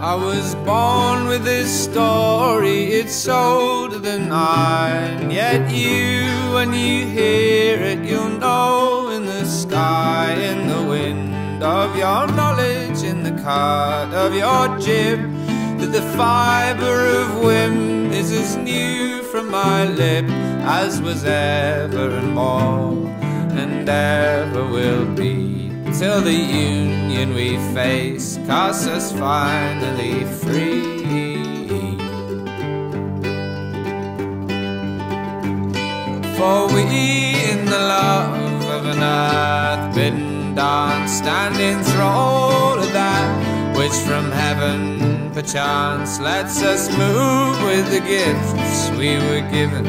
I was born with this story, it's older than I. Yet you, when you hear it, you'll know in the sky, in the wind of your knowledge, in the cut of your jib, that the fibre of whim is as new from my lip as was ever and more, and ever will be till the union we face costs us finally free. For we in the love of an earth bidden dance stand in thrall of that which from heaven perchance lets us move with the gifts we were given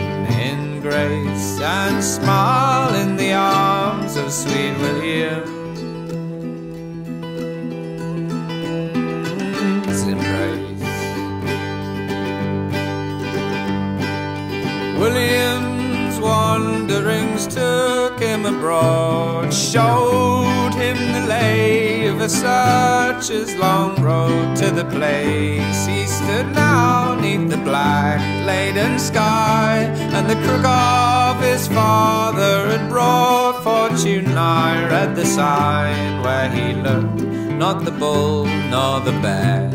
in grace and smile in the arms of sweet William. William's wanderings took him abroad, showed him the lay of a searcher's long road to the place he stood now neath the black laden sky, and the crook of his father had brought fortune nigh. Read the sign where he looked, not the bull nor the bear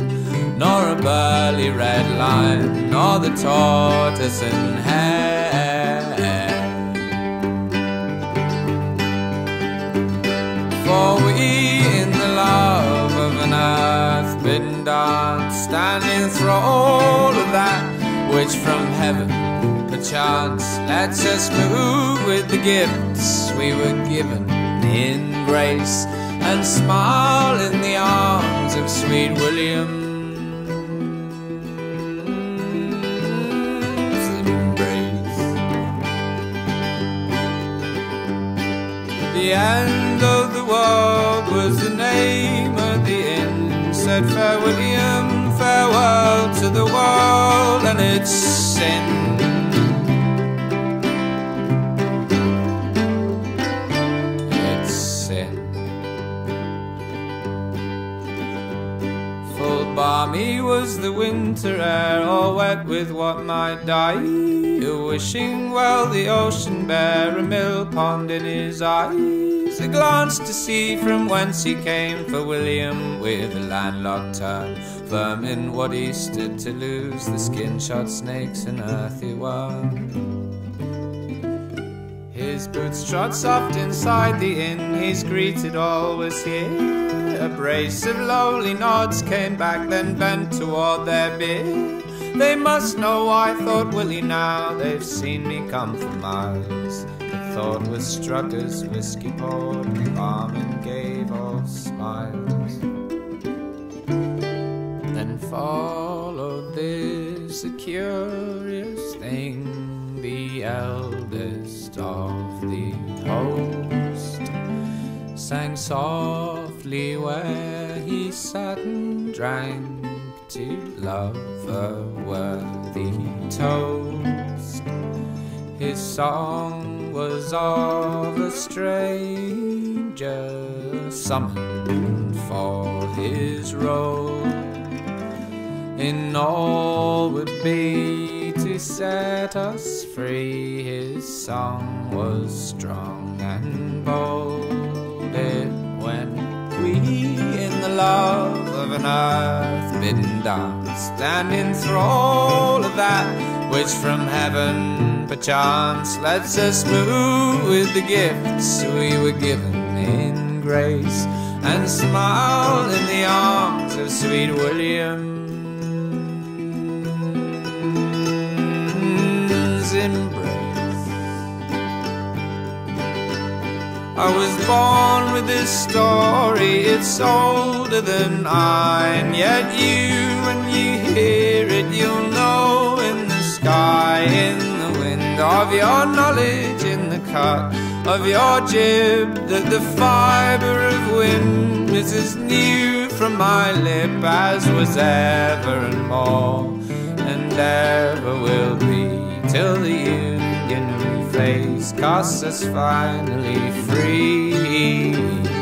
nor a burly red lion, nor the tortoise in hare. For we in the love of an earth dance stand in thrall of that which from heaven perchance lets us move with the gifts we were given in grace and smile in the arms of sweet William. The end of the world was the name of the inn. Said fair William, farewell to the world and its sin. Balmy was the winter air, all wet with what might die. Wishing well the ocean bare, a mill pond in his eyes. A glance to see from whence he came for William with a landlocked turn. Firm in what he stood to lose, the skin shot snakes and earthy worm. His boots trod soft inside the inn, he's greeted all was here. A brace of lowly nods came back, then bent toward their beer. They must know I thought Willie now, they've seen me come for miles. The thought was struck as whiskey poured, barman gave all smiles. Then followed this a curious thing, the eldest of the host sang softly where he sat and drank to love a worthy toast. His song was of a stranger summoned for his role. In all would be to set us free. His song was strong and bold. It went we in the love of an earth bidden dance, stand in thrall of that which from heaven perchance lets us move with the gifts we were given in grace and smile in the arms of sweet William's embrace. I was born with this story, it's older than I, and yet you, when you hear it, you'll know in the sky, in the wind of your knowledge, in the cut of your jib, that the fibre of wind is as new from my lip as was ever and more, and ever will be till the union face casts us finally free.